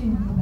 25、